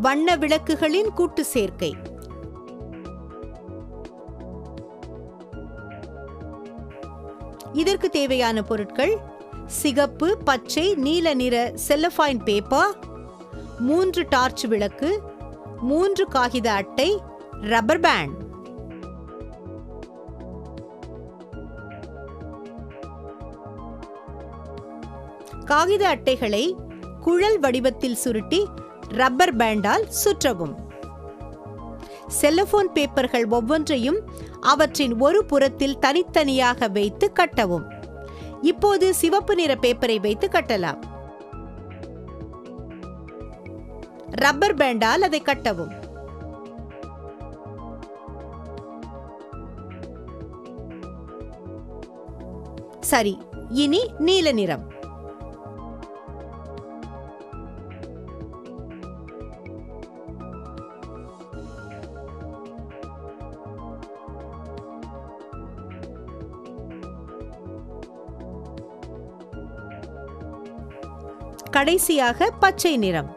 வண்ண விளக்குகளின் கூட்டு சேர்க்கை. இதற்கு தேவையான பொருட்கள் சிகப்பு பச்சை நீல நிற செல்லஃபைன் பேப்பர் மூன்று டார்ச் விளக்கு மூன்று காகித அட்டை ரப்பர் பேண்ட் காகித அட்டைகளை குழல் வடிவத்தில் சுருட்டி ரப்பர் பேண்டால் சுற்றவும். செல்லபோன் பேப்பர்கள் ஒவ்வொன்றையும் அவற்றின் ஒரு புறத்தில் தனித்தனியாக வைத்து கட்டவும். இப்போது சிவப்பு நிற பேப்பரை வைத்து கட்டலாம். ரப்பர் பேண்டால் அதை கட்டவும். சரி இனி நீல நிறம். கடைசியாக பச்சை நிறம்.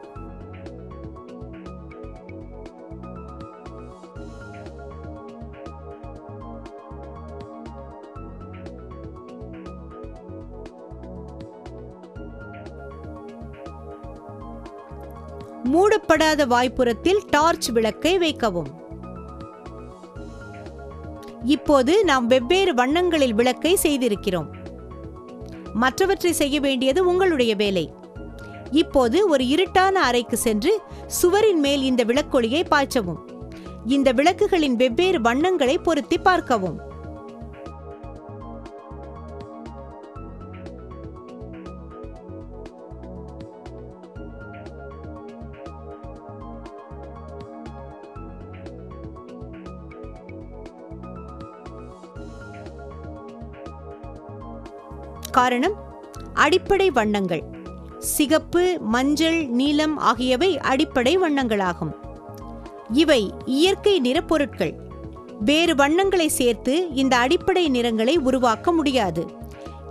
மூடப்படாத வாய்ப்புறத்தில் டார்ச் விளக்கை வைக்கவும். இப்போது நாம் வெவ்வேறு வண்ணங்களில் விளக்கை செய்திருக்கிறோம். மற்றவற்றை செய்ய வேண்டியது உங்களுடைய வேலை. இப்போது ஒரு இருட்டான அறைக்கு சென்று சுவரின் மேல் இந்த விளக்கொளியை பாய்ச்சவும். இந்த விளக்குகளின் வெவ்வேறு வண்ணங்களை பொருத்தி பார்க்கவும். காரணம் அடிப்படை வண்ணங்கள். சிகப்பு மஞ்சள் நீலம் ஆகியவை அடிப்படை வண்ணங்களாகும். இவை இயற்கை நிறப்பொருட்கள் வேறு வண்ணங்களை சேர்த்து இந்த அடிப்படை நிறங்களை உருவாக்க முடியாது.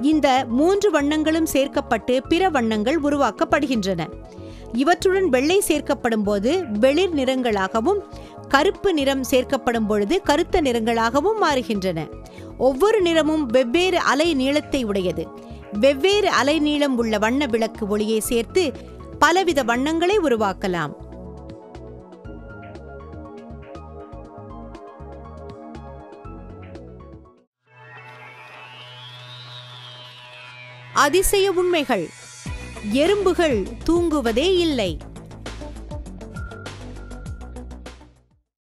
இந்த மூன்று வண்ணங்களும் சேர்க்கப்பட்டு பிற வண்ணங்கள் உருவாக்கப்படுகின்றன. இவற்றுடன் வெள்ளை சேர்க்கப்படும் போது வெளிர் நிறங்களாகவும் கருப்பு நிறம் சேர்க்கப்படும் பொழுது கருத்த நிறங்களாகவும் மாறுகின்றன. ஒவ்வொரு நிறமும் வெவ்வேறு அலை நீளத்தை உடையது. வெவ்வேறு அலைநீளம் உள்ள வண்ண விளக்கு ஒளியை சேர்த்து பலவித வண்ணங்களை உருவாக்கலாம். அதிசய உண்மைகள். எறும்புகள் தூங்குவதே இல்லை.